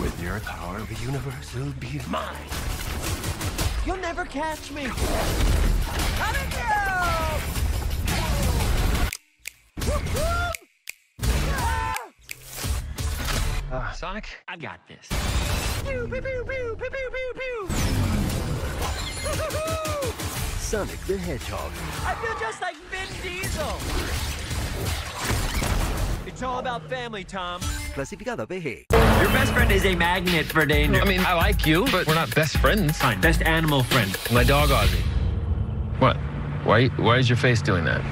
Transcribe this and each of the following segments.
With your power, the universe will be mine. You'll never catch me. Coming through! Whoop, whoop! Ah! Sonic, I got this. Pew, pew, pew, pew, pew, pew, pew, pew. Sonic the Hedgehog. I feel just like Vin Diesel. It's all about family, Tom. Clasificado PG. Your best friend is a magnet for danger. I mean, I like you, but we're not best friends. Fine, best animal friend. My dog Ozzy. What? Why? Why is your face doing that?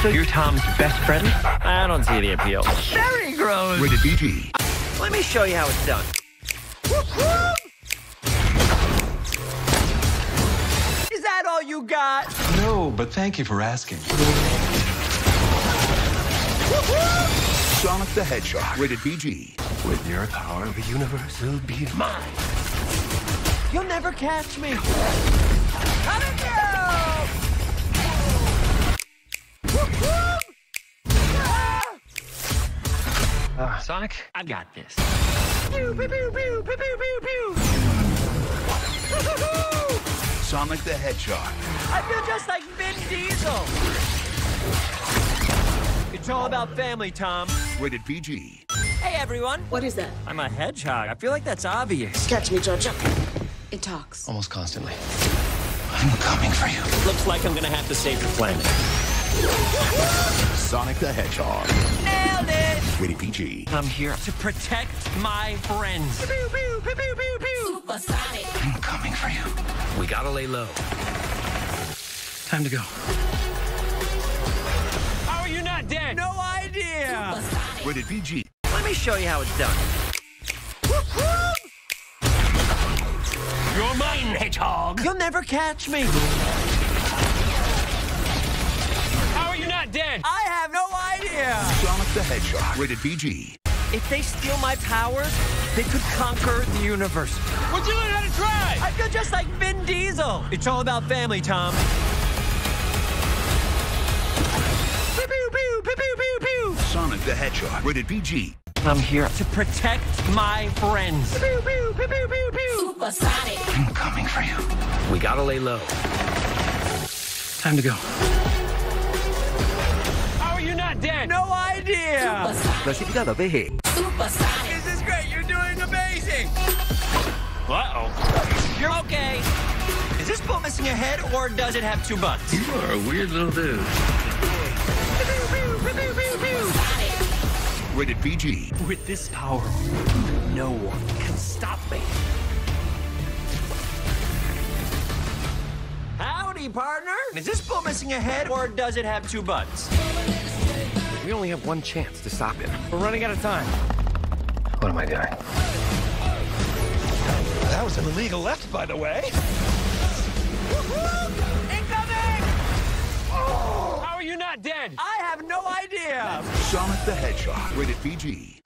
So you're Tom's best friend? I don't see the appeal. Very gross. Rated PG. Let me show you how it's done. Is that all you got? No, but thank you for asking. Sonic the Hedgehog. Rated PG. With your power, the universe will be mine. You'll never catch me. Coming through! Whoop, whoop! Ah! Sonic, I got this. Pew, pew, pew, pew, pew, pew, pew, pew. Sonic the Hedgehog. I feel just like Vin Diesel. It's all about family, Tom. Rated PG. Hey, everyone. What is that? I'm a hedgehog. I feel like that's obvious. Catch me, Georgia. It talks. Almost constantly. I'm coming for you. Looks like I'm gonna have to save the planet. Sonic the Hedgehog. Nailed it! Rated PG. I'm here to protect my friends. Pew, pew, pew, pew, pew, pew. I'm coming for you. We gotta lay low. Time to go. Rated PG. Let me show you how it's done. You're mine, Hedgehog. You'll never catch me. How are you not dead? I have no idea. Sonic the Hedgehog. Rated PG. If they steal my powers, they could conquer the universe. Would you learn how to try? I feel just like Vin Diesel. It's all about family, Tom. The Hedgehog. Rated PG. I'm here to protect my friends. Pew, pew, pew, pew, pew, pew. I'm coming for you. We gotta lay low. Time to go. How are you not dead? No idea. Clasificado PG. This is great. You're doing amazing. Uh-oh. You're okay. Is this boat missing a head or does it have two butts? You are a weird little dude. Rated PG. With this power, no one can stop me. Howdy, partner. Is this bull missing a head or does it have two butts? We only have one chance to stop him. We're running out of time. What am I doing? That was an illegal left, by the way. Sonic the Hedgehog. Rated PG.